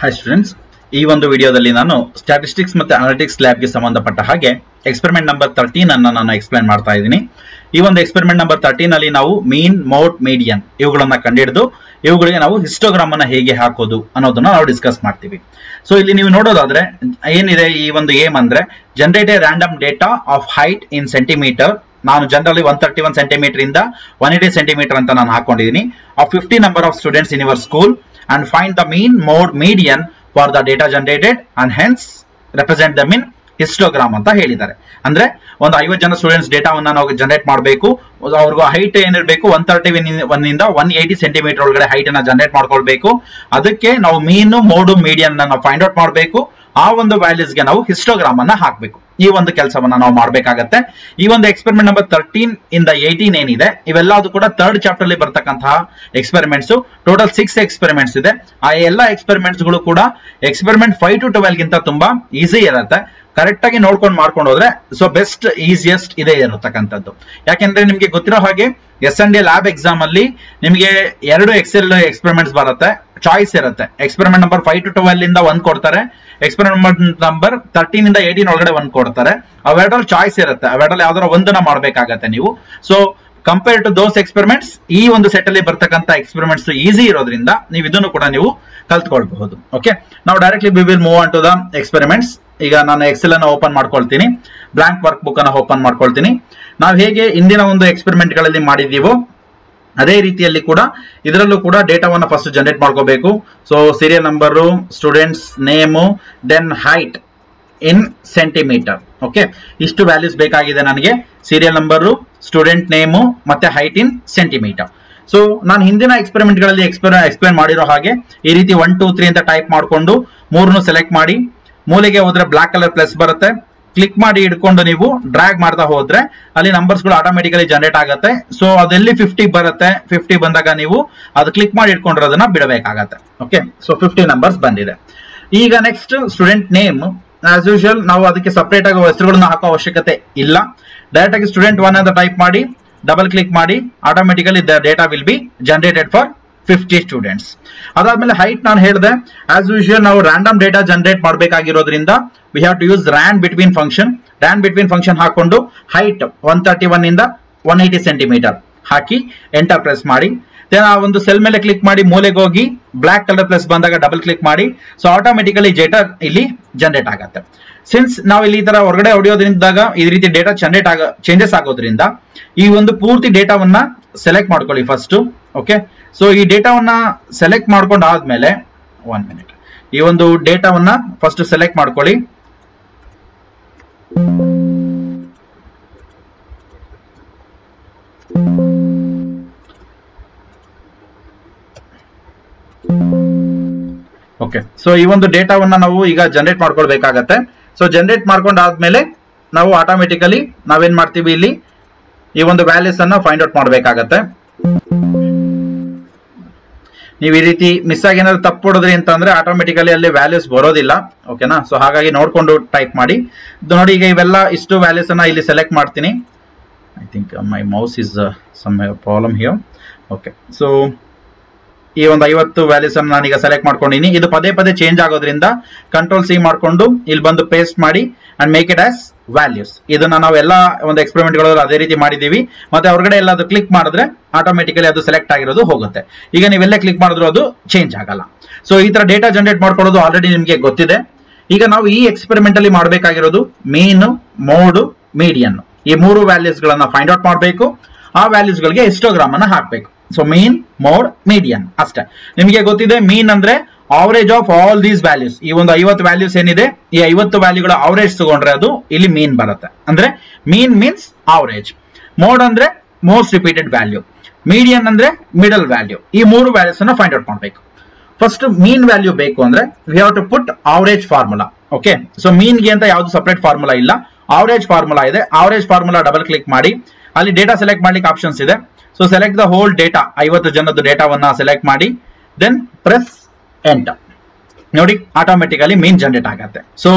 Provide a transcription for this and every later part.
Hi students ಈ ಒಂದು ವಿಡಿಯೋದಲ್ಲಿ ನಾನು ಸ್ಟ್ಯಾಟಿಸ್ಟಿಕ್ಸ್ ಮತ್ತು ಅನಾಲಿಟಿಕ್ಸ್ ಲ್ಯಾಬ್ಗೆ ಸಂಬಂಧಪಟ್ಟ ಹಾಗೆ ಎಕ್ಸ್ಪೆರಿಮೆಂಟ್ ನಂಬರ್ ತರ್ಟೀನ್ ಅನ್ನು ನಾನು ಎಕ್ಸ್ಪ್ಲೈನ್ ಮಾಡ್ತಾ ಇದ್ದೀನಿ. ಈ ಒಂದು ಎಕ್ಸ್ಪೆರಿಮೆಂಟ್ ನಂಬರ್ ತರ್ಟೀನ್ ಅಲ್ಲಿ ನಾವು ಮೀನ್ ಮೋಡ್ ಮೀಡಿಯನ್ ಇವುಗಳನ್ನ ಕಂಡಿಡಿದು ಇವುಗಳಿಗೆ ನಾವು ಹಿಸ್ಟೋಗ್ರಾಮ್ ಅನ್ನ ಹೇಗೆ ಹಾಕೋದು ಅನ್ನೋದನ್ನ ನಾವು ಡಿಸ್ಕಸ್ ಮಾಡ್ತೀವಿ. ಸೊ ಇಲ್ಲಿ ನೀವು ನೋಡೋದಾದ್ರೆ, ಏನಿದೆ ಈ ಒಂದು ಏಮ್ ಅಂದ್ರೆ generate a random data of height in centimetre ನಾನು generally one thirty one centimetre ಇಂದ ಒನ್ ಏಟಿ ಸೆಂಟಿಮೀಟರ್ ಅಂತ ನಾನು ಹಾಕೊಂಡಿದ್ದೀನಿ. ಆ fifty number of students in your school and find the mean mode median for the data generated and hence represent the mean histogram ಅಂತ ಹೇಳಿದ್ದಾರೆ. ಅಂದ್ರೆ ಒಂದು ಐವತ್ತು ಜನ ಸ್ಟೂಡೆಂಟ್ಸ್ ಡೇಟಾವನ್ನ ನಾವು ಜನರೇಟ್ ಮಾಡಬೇಕು. ಅವ್ರಿಗೂ ಹೈಟ್ ಏನಿರಬೇಕು ಒನ್ ತರ್ಟಿ ಒನ್ ಇಂದ ಒನ್ ಏಯ್ಟಿ ಸೆಂಟಿಮೀಟರ್ ಒಳಗಡೆ ಹೈಟ್ ಅನ್ನ ಜನರೇಟ್ ಮಾಡ್ಕೊಳ್ಬೇಕು. ಅದಕ್ಕೆ ನಾವು ಮೀನು ಮೋಡು ಮೀಡಿಯನ್ ನಾವು ಫೈಂಡ್ ಔಟ್ ಮಾಡಬೇಕು. ಆ ಒಂದು ವ್ಯಾಲ್ಯೂಸ್ಗೆ ನಾವು ಹಿಸ್ಟೋಗ್ರಾಮ್ ಅನ್ನ ಹಾಕಬೇಕು. ಈ ಒಂದು ಕೆಲಸವನ್ನ ನಾವು ಮಾಡಬೇಕಾಗತ್ತೆ. ಈ ಒಂದು ಎಕ್ಸ್ಪೆರಿಮೆಂಟ್ ನಂಬರ್ ತರ್ಟೀನ್ ಇಂದ ಏಯ್ಟೀನ್ ಏನಿದೆ, ಇವೆಲ್ಲದು ಕೂಡ ತರ್ಡ್ ಚಾಪ್ಟರ್ ಅಲ್ಲಿ ಬರ್ತಕ್ಕಂತಹ ಎಕ್ಸ್ಪೆರಿಮೆಂಟ್ಸ್ ಟೋಟಲ್ ಸಿಕ್ಸ್ ಎಕ್ಸ್ಪೆರಿಮೆಂಟ್ಸ್ ಇದೆ. ಆ ಎಲ್ಲ ಎಕ್ಸ್ಪೆರಿಮೆಂಟ್ಸ್ಗಳು ಕೂಡ ಎಕ್ಸ್ಪೆರಿಮೆಂಟ್ ಫೈವ್ ಟು ಟ್ವೆಲ್ ಗಿಂತ ತುಂಬಾ ಈಸಿ ಇರುತ್ತೆ. ಕರೆಕ್ಟ್ ಆಗಿ ನೋಡ್ಕೊಂಡು ಮಾಡ್ಕೊಂಡು ಹೋದ್ರೆ ಸೊ ಬೆಸ್ಟ್ ಈಸಿಯೆಸ್ಟ್ ಇದೆ ಅನ್ನತಕ್ಕಂಥದ್ದು ಯಾಕೆಂದ್ರೆ ನಿಮ್ಗೆ ಗೊತ್ತಿರೋ ಹಾಗೆ S N D lab exam ಅಲ್ಲಿ ನಿಮಗೆ ಎರಡು ಎಕ್ಸೆಲ್ ಎಕ್ಸ್ಪೆರಿಮೆಂಟ್ಸ್ ಬರುತ್ತೆ ಚಾಯ್ಸ್ ಇರುತ್ತೆ. Experiment number five to twelve ಇಂದ ಒಂದ್ ಕೊಡ್ತಾರೆ ಎಕ್ಸ್ಪೆರಿಮೆಂಟ್ ನಂಬರ್ ತರ್ಟೀನ್ ಇಂದ ಏಟೀನ್ ಒಳಗಡೆ ಒಂದ್ ಕೊಡ್ತಾರೆ. ಅವೆರಡಲ್ಲಿ ಚಾಯ್ಸ್ ಇರುತ್ತೆ ಅವೆರಡಲ್ಲಿ ಯಾವ್ದಾರ ಒಂದನ್ನ ಮಾಡ್ಬೇಕಾಗತ್ತೆ ನೀವು. So compare to those experiments ಈ ಒಂದು ಸೆಟ್ ಅಲ್ಲಿ ಬರ್ತಕ್ಕಂಥ ಎಕ್ಸ್ಪೆರಿಮೆಂಟ್ಸ್ ಈಸಿ ಇರೋದ್ರಿಂದ, ನೀವು ಇದನ್ನು ಕೂಡ ನೀವು ಕಲ್ತ್ಕೊಳ್ಬಹುದು. ಓಕೆ ನಾವು directly we will move on to the experiments ಈಗ ನಾನು ಎಕ್ಸೆಲ್ ಅನ್ನು ಓಪನ್ ಮಾಡ್ಕೊಳ್ತೀನಿ. ಬ್ಲಾಂಕ್ ವರ್ಕ್ ಬುಕ್ ಅನ್ನು ಓಪನ್ ಮಾಡ್ಕೊಳ್ತೀನಿ. ನಾವು ಹೇಗೆ ಇಂದಿನ ಒಂದು ಎಕ್ಸ್ಪೆರಿಮೆಂಟ್ಗಳಲ್ಲಿ ಮಾಡಿದೀವೋ ಅದೇ ರೀತಿಯಲ್ಲಿ ಕೂಡ ಇದರಲ್ಲೂ ಕೂಡ ಡೇಟಾವನ್ನು ಫಸ್ಟ್ ಜನರೇಟ್ ಮಾಡ್ಕೋಬೇಕು. So serial number students name then height in centimetre okay ಇಷ್ಟು ವ್ಯಾಲ್ಯೂಸ್ ಬೇಕಾಗಿದೆ ನನಗೆ. ಸೀರಿಯಲ್ ನಂಬರು ಸ್ಟೂಡೆಂಟ್ ನೇಮು ಮತ್ತೆ ಹೈಟ್ ಇನ್ ಸೆಂಟಿಮೀಟರ್ ಸೊ ನಾನು ಹಿಂದಿನ ಎಕ್ಸ್ಪೆರಿಮೆಂಟ್ಗಳಲ್ಲಿ ಎಕ್ಸ್ಪ್ಲೇನ್ ಮಾಡಿರೋ ಹಾಗೆ ಈ ರೀತಿ ಒನ್ ಟೂ ತ್ರೀ ಅಂತ ಟೈಪ್ ಮಾಡಿಕೊಂಡು ಮೂರನ್ನು ಸೆಲೆಕ್ಟ್ ಮಾಡಿ ಮೂಲೆಗೆ ಹೋದ್ರೆ ಬ್ಲಾಕ್ ಕಲರ್ ಪ್ಲಸ್ ಬರುತ್ತೆ. ಕ್ಲಿಕ್ ಮಾಡಿ ಇಟ್ಕೊಂಡು ನೀವು ಡ್ರ್ಯಾಗ್ ಮಾಡ್ತಾ ಹೋದ್ರೆ ಅಲ್ಲಿ ನಂಬರ್ಸ್ಗಳು ಆಟೋಮೆಟಿಕಲಿ ಜನರೇಟ್ ಆಗುತ್ತೆ. ಸೊ ಅದೆಲ್ಲಿ ಫಿಫ್ಟಿ ಬರುತ್ತೆ ಫಿಫ್ಟಿ ಬಂದಾಗ ನೀವು ಅದು ಕ್ಲಿಕ್ ಮಾಡಿ ಇಟ್ಕೊಂಡಿರೋದನ್ನ ಬಿಡಬೇಕಾಗತ್ತೆ. ಓಕೆ ಸೊ ಫಿಫ್ಟಿ ನಂಬರ್ಸ್ ಬಂದಿದೆ. ಈಗ next student name as usual ನಾವು ಅದಕ್ಕೆ ಸಪರೇಟ್ ಆಗಿ ಹೆಸರುಗಳನ್ನ ಹಾಕೋ ಅವಶ್ಯಕತೆ ಇಲ್ಲ. ಡೈರೆಕ್ಟ್ ಆಗಿ ಸ್ಟೂಡೆಂಟ್ ಒನ್ ಅಂತ ಟೈಪ್ ಮಾಡಿ ಡಬಲ್ ಕ್ಲಿಕ್ ಮಾಡಿ automatically the data will be generated for fifty students ಅದಾದ್ಮೇಲೆ ಹೈಟ್ ನಾನು ಹೇಳಿದೆ ಆಸ್ ಯೂಶುವಲ್ ನಾವು random data generate ಮಾಡಬೇಕಾಗಿರೋದ್ರಿಂದ we have to use rand between function rand between function ಹಾಕೊಂಡು height one thirty one ಇಂದ one eighty centimetre ಹಾಕಿ enter press ಮಾಡಿ. Then ಆ ಒಂದು ಸೆಲ್ ಮೇಲೆ ಕ್ಲಿಕ್ ಮಾಡಿ, ಮೂಲೆಗೆ ಹೋಗಿ ಬ್ಲಾಕ್ ಕಲರ್ ಪ್ಲಸ್ ಬಂದಾಗ ಡಬಲ್ ಕ್ಲಿಕ್ ಮಾಡಿ. ಸೊ ಆಟೋಮೆಟಿಕಲಿ ಡೇಟಾ ಇಲ್ಲಿ ಜನರೇಟ್ ಆಗುತ್ತೆ. ಸಿನ್ಸ್ ನಾವು ಇಲ್ಲಿ ಈ ತರ ಹೊರಗಡೆ ಹೊಡೆಯೋದ್ರಿಂದಾಗ ಈ ರೀತಿ ಡೇಟಾ ಜನರೇಟ್ ಆಗ ಚೇಂಜಸ್ ಆಗೋದ್ರಿಂದ ಈ ಒಂದು ಪೂರ್ತಿ ಡೇಟಾವನ್ನ ಸೆಲೆಕ್ಟ್ ಮಾಡ್ಕೊಳ್ಳಿ ಫಸ್ಟ್ ಓಕೆ ಸೊ ಈ ಡೇಟಾವನ್ನ ಸೆಲೆಕ್ಟ್ ಮಾಡ್ಕೊಂಡು ಆದ್ಮೇಲೆ ಒನ್ ಮಿನಿಟ್ ಈ ಒಂದು ಡೇಟಾವನ್ನ ಫಸ್ಟ್ ಸೆಲೆಕ್ಟ್ ಮಾಡ್ಕೊಳ್ಳಿ. ಓಕೆ ಸೊ ಈ ಒಂದು ಡೇಟಾವನ್ನ ನಾವು ಈಗ ಜನರೇಟ್ ಮಾಡ್ಕೊಳ್ಬೇಕಾಗತ್ತೆ. ಸೊ ಜನರೇಟ್ ಮಾಡ್ಕೊಂಡಾದ್ಮೇಲೆ ನಾವು ಆಟೋಮೆಟಿಕಲಿ ನಾವೇನ್ ಮಾಡ್ತೀವಿ ಇಲ್ಲಿ? ಈ ಒಂದು ವ್ಯಾಲ್ಯೂಸ್ ಅನ್ನ ಫೈಂಡ್ ಔಟ್ ಮಾಡಬೇಕಾಗತ್ತೆ. ನೀವು ಈ ರೀತಿ ಮಿಸ್ ಆಗಿ ಏನಾದ್ರು ತಪ್ಪು ಹೊಡೋದ್ರಿ ಅಂತಂದ್ರೆ ಆಟೋಮೆಟಿಕಲಿ ಅಲ್ಲಿ ವ್ಯಾಲ್ಯೂಸ್ ಬರೋದಿಲ್ಲ. ಓಕೆನಾ ಸೊ ಹಾಗಾಗಿ ನೋಡ್ಕೊಂಡು ಟೈಪ್ ಮಾಡಿ. ನೋಡಿ, ಈಗ ಇವೆಲ್ಲ ಇಷ್ಟು ವ್ಯಾಲ್ಯೂಸ್ ಅನ್ನ ಇಲ್ಲಿ ಸೆಲೆಕ್ಟ್ ಮಾಡ್ತೀನಿ. I think my mouse is some problem ಹಿಯೋ okay so ಈ ಒಂದು ಐವತ್ತು ವ್ಯಾಲ್ಯೂಸ್ ಅನ್ನು ನಾನೀಗ ಸೆಲೆಕ್ಟ್ ಮಾಡ್ಕೊಂಡಿನಿ. ಇದು ಪದೇ ಪದೇ ಚೇಂಜ್ ಆಗೋದ್ರಿಂದ ಕಂಟ್ರೋಲ್ ಸಿ ಮಾಡ್ಕೊಂಡು ಇಲ್ಲಿ ಬಂದು ಪೇಸ್ಟ್ ಮಾಡಿ and make it as values ಇದನ್ನ ನಾವು ಎಲ್ಲ ಒಂದು ಎಕ್ಸ್ಪೆರಿಮೆಂಟ್ಗಳಲ್ಲಿ ಅದೇ ರೀತಿ ಮಾಡಿದೀವಿ ಮತ್ತೆ ಹೊರಗಡೆ ಎಲ್ಲಾದ್ರೂ ಕ್ಲಿಕ್ ಮಾಡಿದ್ರೆ ಆಟೋಮೆಟಿಕಲಿ ಅದು ಸೆಲೆಕ್ಟ್ ಆಗಿರೋದು ಹೋಗುತ್ತೆ. ಈಗ ನೀವೆಲ್ಲೇ ಕ್ಲಿಕ್ ಮಾಡಿದ್ರು ಅದು ಚೇಂಜ್ ಆಗಲ್ಲ. ಸೊ ಈ ತರ ಡೇಟಾ ಜನರೇಟ್ ಮಾಡ್ಕೊಳ್ಳೋದು ಆಲ್ರೆಡಿ ನಿಮಗೆ ಗೊತ್ತಿದೆ. ಈಗ ನಾವು ಈ ಎಕ್ಸ್ಪೆರಿಮೆಂಟ್ ಅಲ್ಲಿ ಮಾಡಬೇಕಾಗಿರೋದು ಮೇನ್ ಮೋಡು ಮೀಡಿಯನ್ ಈ ಮೂರು ವ್ಯಾಲ್ಯೂಸ್ ಗಳನ್ನ ಫೈಂಡ್ ಔಟ್ ಮಾಡಬೇಕು. ಆ ವ್ಯಾಲ್ಯೂಸ್ ಗಳಿಗೆ ಹಿಸ್ಟೋಗ್ರಾಮ್ ಅನ್ನ ಹಾಕಬೇಕು. ಸೊ ಮೀನ್ ಮೋಡ್ ಮೀಡಿಯನ್ ಅಷ್ಟೇ. ನಿಮಗೆ ಗೊತ್ತಿದೆ ಮೀನ್ ಅಂದ್ರೆ average of all these values ಈ ಒಂದು ಐವತ್ತು ವ್ಯಾಲ್ಯೂಸ್ ಏನಿದೆ? ಈ ಐವತ್ತು ವ್ಯಾಲ್ಯೂಗಳ ಆವರೇಜ್ ತಗೊಂಡ್ರೆ ಅದು ಇಲ್ಲಿ ಮೀನ್ ಬರುತ್ತೆ. ಅಂದ್ರೆ ಮೀನ್ ಮೀನ್ಸ್ ಆವರೇಜ್ ಮೋಡ್ ಅಂದ್ರೆ ಮೋಸ್ಟ್ ರಿಪೀಟೆಡ್ ವ್ಯಾಲ್ಯೂ ಮೀಡಿಯನ್ ಅಂದ್ರೆ ಮಿಡಲ್ ವ್ಯಾಲ್ಯೂ ಈ ಮೂರು ವ್ಯಾಲ್ಯೂಸ್ ಅನ್ನ ಫೈಂಡ್ ಔಟ್ ಮಾಡಬೇಕು. ಫಸ್ಟ್ ಮೀನ್ ವ್ಯಾಲ್ಯೂ ಬೇಕು ಅಂದ್ರೆ we have to put average formula okay so ಮೀನ್ಗೆ ಅಂತ ಯಾವ್ದು ಸಪರೇಟ್ ಫಾರ್ಮುಲಾ ಇಲ್ಲ. ಆವರೇಜ್ ಫಾರ್ಮುಲಾ ಇದೆ. ಆವರೇಜ್ ಫಾರ್ಮುಲಾ ಡಬಲ್ ಕ್ಲಿಕ್ ಮಾಡಿ. ಅಲ್ಲಿ ಡೇಟಾ ಸೆಲೆಕ್ಟ್ ಮಾಡ್ಲಿಕ್ಕೆ ಆಪ್ಷನ್ಸ್ ಇದೆ. So select the whole data ಐವತ್ತು ಜನದ ಡೇಟಾವನ್ನ ಸೆಲೆಕ್ಟ್ ಮಾಡಿ. ದೆನ್ ಪ್ರೆಸ್ ಎಂಟರ್ ನೋಡಿ ಆಟೋಮೆಟಿಕಲಿ ಮೀನ್ ಜನರೇಟ್ ಆಗತ್ತೆ. ಸೊ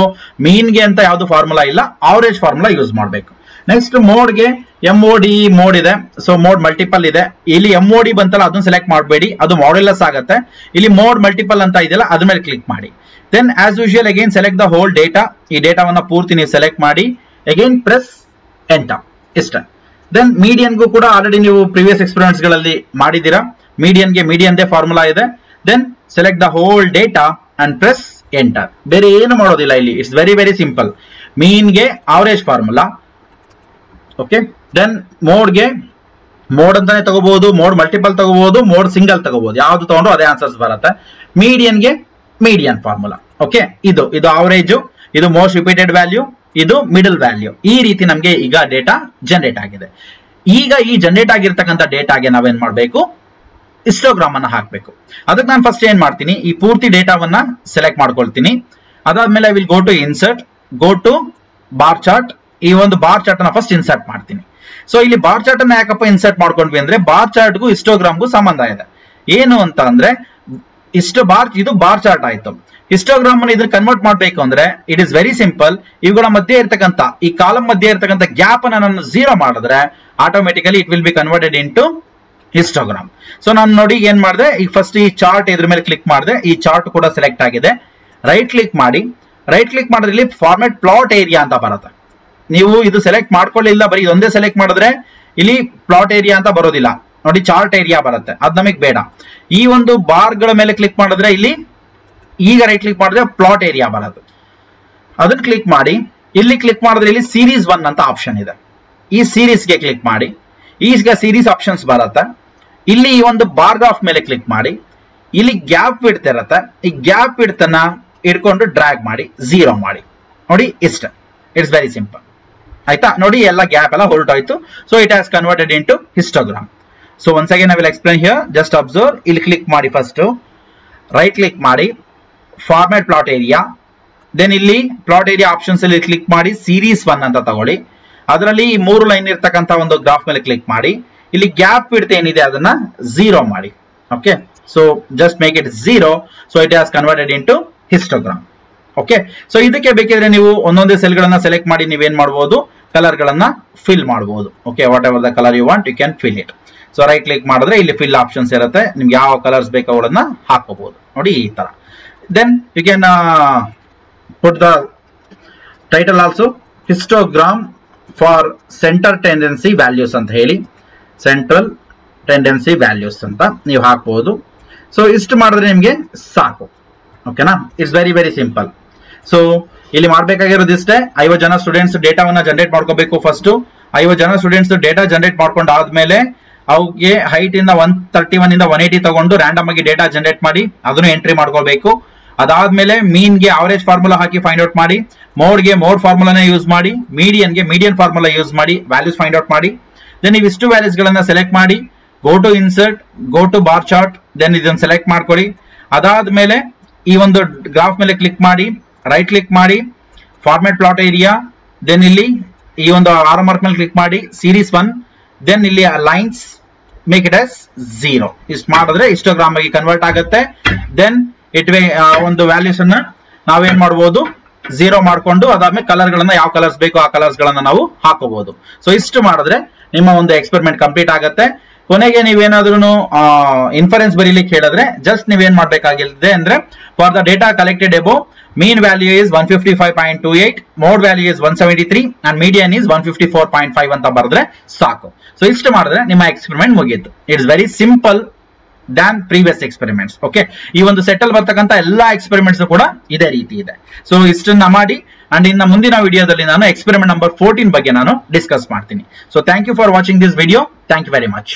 ಮೀನ್ಗೆ ಅಂತ ಯಾವ್ದು ಫಾರ್ಮುಲಾ ಇಲ್ಲ ಆವರೇಜ್ ಫಾರ್ಮುಲಾ ಯೂಸ್ ಮಾಡಬೇಕು. ನೆಕ್ಸ್ಟ್ ಮೋಡ್ಗೆ ಎಂ ಓ ಡಿ ಮೋಡ್ ಇದೆ. ಸೊ ಮೋಡ್ ಮಲ್ಟಿಪಲ್ ಇದೆ. ಇಲ್ಲಿ ಎಂ ಓ ಡಿ ಬಂತಲ್ಲ, ಅದನ್ನ ಸೆಲೆಕ್ಟ್ ಮಾಡಬೇಡಿ. ಅದು ಮಾಡ್ಯುಲಸ್ ಆಗುತ್ತೆ. ಇಲ್ಲಿ ಮೋಡ್ ಮಲ್ಟಿಪಲ್ ಅಂತ ಇದೆಯಲ್ಲ, ಅದ್ರ ಮೇಲೆ ಕ್ಲಿಕ್ ಮಾಡಿ. Then as usual again select the whole data ಈ ಡೇಟಾವನ್ನ ಪೂರ್ತಿ ನೀವು ಸೆಲೆಕ್ಟ್ ಮಾಡಿ. ಅಗೇನ್ ಪ್ರೆಸ್ ಎಂಟ ಇಷ್ಟ. ದೆನ್ ಮೀಡಿಯನ್ಗೂ ಕೂಡ ಆಲ್ರೆಡಿ ನೀವು ಪ್ರೀವಿಯಸ್ ಎಕ್ಸ್ಪೀರಿಯನ್ಸ್ಗಳಲ್ಲಿ ಮಾಡಿದ್ದೀರಾ. ಮೀಡಿಯನ್ಗೆ ಮೀಡಿಯನ್ದೇ ಫಾರ್ಮುಲಾ ಇದೆ. Then select the whole data and press enter ಬೇರೆ ಏನು ಮಾಡೋದಿಲ್ಲ ಇಲ್ಲಿ. ಇಟ್ಸ್ ವೆರಿ ವೆರಿ ಸಿಂಪಲ್ ಮೀನ್ಗೆ ಆವರೇಜ್ ಫಾರ್ಮುಲಾ ಓಕೆ ದೆನ್ ಮೋಡ್ಗೆ ಮೋಡ್ ಅಂತಾನೆ ತಗೋಬಹುದು ಮೋಡ್ ಮಲ್ಟಿಪಲ್ ತಗೋಬಹುದು ಮೋಡ್ ಸಿಂಗಲ್ ತಗೋಬಹುದು ಯಾವ್ದು ತಗೊಂಡ್ರು ಅದೇ ಆನ್ಸರ್ಸ್ ಬರುತ್ತೆ. ಮೀಡಿಯನ್ಗೆ ಮೀಡಿಯನ್ ಫಾರ್ಮುಲಾ ಓಕೆ ಇದು ಇದು ಆವರೇಜ್ ಇದು ಮೋಸ್ಟ್ ರಿಪೀಟೆಡ್ ವ್ಯಾಲ್ಯೂ ಇದು ಮಿಡಲ್ ವ್ಯಾಲ್ಯೂ ಈ ರೀತಿ ನಮಗೆ ಈಗ ಡೇಟಾ ಜನರೇಟ್ ಆಗಿದೆ. ಈಗ ಈ ಜನರೇಟ್ ಆಗಿರ್ತಕ್ಕಂಥ ಡೇಟಾಗೆ ನಾವೇನ್ ಮಾಡಬೇಕು? ಹಿಸ್ಟೋಗ್ರಾಮ್ ಅನ್ನ ಹಾಕ್ಬೇಕು. ಅದಕ್ಕೆ ನಾನು ಫಸ್ಟ್ ಏನ್ ಮಾಡ್ತೀನಿ, ಈ ಪೂರ್ತಿ ಡೇಟಾವನ್ನ ಸೆಲೆಕ್ಟ್ ಮಾಡ್ಕೊಳ್ತೀನಿ. ಅದಾದ್ಮೇಲೆ will go to insert go to bar chart ಈ ಒಂದು ಬಾರ್ ಚಾರ್ಟ್ ಅನ್ನ ಫಸ್ಟ್ ಇನ್ಸರ್ಟ್ ಮಾಡ್ತೀನಿ. ಸೊ ಇಲ್ಲಿ ಬಾರ್ ಚಾರ್ಟ್ ಅನ್ನ ಯಾಕಪ್ಪ ಇನ್ಸರ್ಟ್ ಮಾಡ್ಕೊಂಡ್ವಿ ಅಂದ್ರೆ ಬಾರ್ ಚಾರ್ಟ್ಗೂ ಹಿಸ್ಟೋಗ್ರಾಮ್ಗೂ ಸಂಬಂಧ ಇದೆ. ಏನು ಅಂತ ಅಂದ್ರೆ, ಇಷ್ಟು ಬಾರ್ ಇದು ಬಾರ್ ಚಾರ್ಟ್ ಆಯ್ತು. ಇಸ್ಟೋಗ್ರಾಮ್ ಅನ್ನು ಇದ್ರ ಕನ್ವರ್ಟ್ ಮಾಡಬೇಕು ಅಂದ್ರೆ ಇಟ್ ಇಸ್ ವೆರಿ ಸಿಂಪಲ್ ಇವುಗಳ ಮಧ್ಯೆ ಇರ್ತಕ್ಕಂಥ, ಈ ಕಾಲಮ್ ಮಧ್ಯೆ ಇರ್ತಕ್ಕಂಥ ಗ್ಯಾಪ್ ಅನ್ನ ನಾನು ಝೀರೋ ಮಾಡಿದ್ರೆ automatically it will be converted into histogram so ನಾನು ನೋಡಿ ಏನ್ ಮಾಡಿದೆ? ಈಗ ಫಸ್ಟ್ ಈ ಚಾರ್ಟ್ ಇದ್ರ ಮೇಲೆ ಕ್ಲಿಕ್ ಮಾಡಿದೆ. ಈ ಚಾರ್ಟ್ ಕೂಡ ಸೆಲೆಕ್ಟ್ ಆಗಿದೆ. ರೈಟ್ ಕ್ಲಿಕ್ ಮಾಡಿ. ರೈಟ್ ಕ್ಲಿಕ್ ಮಾಡಿದ್ರೆ ಫಾರ್ಮೆಟ್ ಪ್ಲಾಟ್ ಏರಿಯಾ ಅಂತ ಬರುತ್ತೆ. ನೀವು ಇದು ಸೆಲೆಕ್ಟ್ ಮಾಡ್ಕೊಳ್ಳಿಲ್ಲ ಬರೀ ಇದೊಂದೇ ಸೆಲೆಕ್ಟ್ ಮಾಡಿದ್ರೆ ಇಲ್ಲಿ ಪ್ಲಾಟ್ ಏರಿಯಾ ಅಂತ ಬರೋದಿಲ್ಲ. ನೋಡಿ ಚಾರ್ಟ್ ಏರಿಯಾ ಬರುತ್ತೆ. ಅದ್ ನಮಗೆ ಬೇಡ. ಈ ಒಂದು ಬಾರ್ಗಳ ಮೇಲೆ ಕ್ಲಿಕ್ ಮಾಡಿದ್ರೆ ಇಲ್ಲಿ ಈಗ ರೈಟ್ ಕ್ಲಿಕ್ ಮಾಡಿದ್ರೆ ಪ್ಲಾಟ್ ಏರಿಯಾ ಬರುತ್ತೆ. ಅದನ್ನ ಕ್ಲಿಕ್ ಮಾಡಿ. ಇಲ್ಲಿ ಕ್ಲಿಕ್ ಮಾಡಿದ್ರೆ ಇಲ್ಲಿ ಸೀರೀಸ್ ಒನ್ ಅಂತ ಆಪ್ಷನ್ ಇದೆ. ಈ ಸೀರೀಸ್ಗೆ ಕ್ಲಿಕ್ ಮಾಡಿ. ಈಗ ಸೀರೀಸ್ ಆಪ್ಷನ್ಸ್ ಬರುತ್ತೆ. ಇಲ್ಲಿ ಈ ಒಂದು ಬಾರ್ ಗ್ರಾಫ್ ಮೇಲೆ ಕ್ಲಿಕ್ ಮಾಡಿ. ಇಲ್ಲಿ ಗ್ಯಾಪ್ ವಿಡ್ತ್ ಇರತ್ತೆ. ಈ ಗ್ಯಾಪ್ ವಿಡ್ತನ್ನ ಇಟ್ಕೊಂಡು ಡ್ರ್ಯಾಗ್ ಮಾಡಿ ಝೀರೋ ಮಾಡಿ. ನೋಡಿ, ಇಷ್ಟ. ಇಟ್ಸ್ ವೆರಿ ಸಿಂಪಲ್ ಆಯ್ತಾ? ನೋಡಿ ಎಲ್ಲ ಗ್ಯಾಪ್ ಎಲ್ಲ ಹೊರಟೋಯ್ತು so it has converted into histogram so once again I will explain here just observe ಇಲ್ಲಿ ಕ್ಲಿಕ್ ಮಾಡಿ ಫಸ್ಟ್ ರೈಟ್ ಕ್ಲಿಕ್ ಮಾಡಿ. ಫಾರ್ಮ್ಯಾಟ್ ಪ್ಲಾಟ್ ಏರಿಯಾ ದೆನ್ ಇಲ್ಲಿ ಪ್ಲಾಟ್ ಏರಿಯಾ ಆಪ್ಷನ್ಸ್ ಅಲ್ಲಿ ಕ್ಲಿಕ್ ಮಾಡಿ. ಸೀರೀಸ್ ಒನ್ ಅಂತ ತಗೊಳ್ಳಿ. ಅದರಲ್ಲಿ ಮೂರು ಲೈನ್ ಇರ್ತಕ್ಕಂಥ ಒಂದು ಗ್ರಾಫ್ ಮೇಲೆ ಕ್ಲಿಕ್ ಮಾಡಿ. ಇಲ್ಲಿ ಗ್ಯಾಪ್ ಬಿಡ್ತೆ ಏನಿದೆ ಅದನ್ನ ಝೀರೋ ಮಾಡಿ. Okay so just make it zero so it has converted into histogram okay so ಇದಕ್ಕೆ ಬೇಕಿದ್ರೆ ನೀವು ಒಂದೊಂದೇ ಸೆಲ್ ಗಳನ್ನ ಸೆಲೆಕ್ಟ್ ಮಾಡಿ ನೀವೇನ್ ಮಾಡಬಹುದು ಕಲರ್ ಗಳನ್ನ ಫಿಲ್ ಮಾಡಬಹುದು okay whatever the colour you want you can fill it so right click ಮಾಡಿದ್ರೆ ಇಲ್ಲಿ ಫಿಲ್ ಆಪ್ಷನ್ಸ್ ಇರುತ್ತೆ. ನಿಮ್ಗೆ ಯಾವ ಕಲರ್ಸ್ ಬೇಕು ಅವುಗಳನ್ನ ಹಾಕೋಬಹುದು ನೋಡಿ ಈ ತರ. Then you can put the title also histogram for centre tendency values ಅಂತ ಹೇಳಿ. ಸೆಂಟ್ರಲ್ ಟೆಂಡೆನ್ಸಿ ವ್ಯಾಲ್ಯೂಸ್ ಅಂತ ನೀವು ಹಾಕ್ಬಹುದು ಸೊ ಇಷ್ಟು ಮಾಡಿದ್ರೆ ನಿಮಗೆ ಸಾಕು. ಓಕೆನಾ it's very very simple so ಇಲ್ಲಿ ಮಾಡಬೇಕಾಗಿರೋದು ಇಷ್ಟೇ. ಐವತ್ತು ಜನ ಸ್ಟೂಡೆಂಟ್ಸ್ ಡೇಟಾವನ್ನ ಜನರೇಟ್ ಮಾಡ್ಕೋಬೇಕು ಫಸ್ಟ್ ಐವತ್ತು ಜನ ಸ್ಟೂಡೆಂಟ್ಸ್ ಡೇಟಾ ಜನರೇಟ್ ಮಾಡ್ಕೊಂಡು ಆದ್ಮೇಲೆ ಅವ್ಗೆ ಹೈಟ್ ಇಂದ ಒನ್ ತರ್ಟಿ ಒನ್ ಇಂದ ಒನ್ ಏಯ್ಟಿ ತಗೊಂಡು ರ್ಯಾಂಡಮ್ ಆಗಿ ಡೇಟಾ ಜನರೇಟ್ ಮಾಡಿ ಅದನ್ನು ಎಂಟ್ರಿ ಮಾಡ್ಕೋಬೇಕು ಅದಾದ್ಮೇಲೆ ಮೀನ್ಗೆ ಅವರೇಜ್ ಫಾರ್ಮುಲಾ ಹಾಕಿ ಫೈಂಡ್ ಔಟ್ ಮಾಡಿ ಮೋಡ್ಗೆ ಮೋಡ್ ಫಾರ್ಮುಲಾನೇ ಯೂಸ್ ಮಾಡಿ ಮೀಡಿಯನ್ಗೆ ಮೀಡಿಯನ್ ಫಾರ್ಮುಲಾ ಯೂಸ್ ಮಾಡಿ ವ್ಯಾಲ್ಯೂಸ್ ಫೈಂಡ್ ಔಟ್ ಮಾಡಿ. ದೆನ್ ನೀವು ಇಷ್ಟು ವ್ಯಾಲ್ಯೂಸ್ ಗಳನ್ನ ಸೆಲೆಕ್ಟ್ ಮಾಡಿ go to insert go to bar chart then ಇದನ್ನ ಸೆಲೆಕ್ಟ್ ಮಾಡ್ಕೊಳ್ಳಿ. ಅದಾದ್ಮೇಲೆ ಈ ಒಂದು ಗ್ರಾಫ್ ಮೇಲೆ ಕ್ಲಿಕ್ ಮಾಡಿ ರೈಟ್ ಕ್ಲಿಕ್ ಮಾಡಿ ಫಾರ್ಮೆಟ್ ಪ್ಲಾಟ್ ಏರಿಯಾ ದೆನ್ ಇಲ್ಲಿ ಈ ಒಂದು ಆರ್ ಮಾರ್ಕ್ ಮೇಲೆ ಕ್ಲಿಕ್ ಮಾಡಿ ಸೀರೀಸ್ ಒನ್ ದೆನ್ ಇಲ್ಲಿ lines make it as zero ಇಷ್ಟು ಮಾಡಿದ್ರೆ ಇಷ್ಟೋಗ್ರಾಮ್ ಆಗಿ ಕನ್ವರ್ಟ್ ಆಗುತ್ತೆ. ದೆನ್ ಇಟ್ ವೇ ಒಂದು ವ್ಯಾಲ್ಯೂಸ್ ಅನ್ನ ನಾವೇನ್ ಮಾಡಬಹುದು ಝೀರೋ ಮಾಡ್ಕೊಂಡು ಅದಾದ್ಮೇಲೆ ಕಲರ್ ಗಳನ್ನ ಯಾವ ಕಲರ್ಸ್ ಬೇಕು ಆ ಕಲರ್ಸ್ ಗಳನ್ನ ನಾವು ಹಾಕೋಬಹುದು ಸೊ ಇಷ್ಟು ಮಾಡಿದ್ರೆ ನಿಮ್ಮ ಒಂದು ಎಕ್ಸ್ಪೆರಿಮೆಂಟ್ ಕಂಪ್ಲೀಟ್ ಆಗುತ್ತೆ. ಕೊನೆಗೆ ನೀವೇನಾದ್ರೂ ಇನ್ಫರೆನ್ಸ್ ಬರೀಲಿಕ್ಕೆ ಹೇಳಿದ್ರೆ ಜಸ್ಟ್ ನೀವೇನ್ ಮಾಡಬೇಕಾಗಿದೆ ಅಂದ್ರೆ for the data collected above mean value is one fifty five point two eight mode value is one seventy three and median is one fifty four point five ಅಂತ ಬರೆದ್ರೆ ಸಾಕು. ಸೊ ಇಷ್ಟು ಮಾಡಿದ್ರೆ ನಿಮ್ಮ ಎಕ್ಸ್ಪೆರಿಮೆಂಟ್ ಮುಗಿಯಿತು it's very simple than previous experiments okay ಈ ಒಂದು settle ಬರ್ತಕ್ಕಂಥ ಎಲ್ಲಾ ಎಕ್ಸ್ಪೆರಿಮೆಂಟ್ಸ್ ಕೂಡ ಇದೇ ರೀತಿ ಇದೆ. ಸೊ ಇಷ್ಟನ್ನ ಮಾಡಿ ಅಂಡ್ ಇನ್ನ ಮುಂದಿನ ವಿಡಿಯೋದಲ್ಲಿ ನಾನು ಎಕ್ಸ್ಪೆರಿಮೆಂಟ್ ನಂಬರ್ ಫೋರ್ಟೀನ್ ಬಗ್ಗೆ ನಾನು ಡಿಸ್ಕಸ್ ಮಾಡ್ತೀನಿ. So thank you for watching this video thank you very much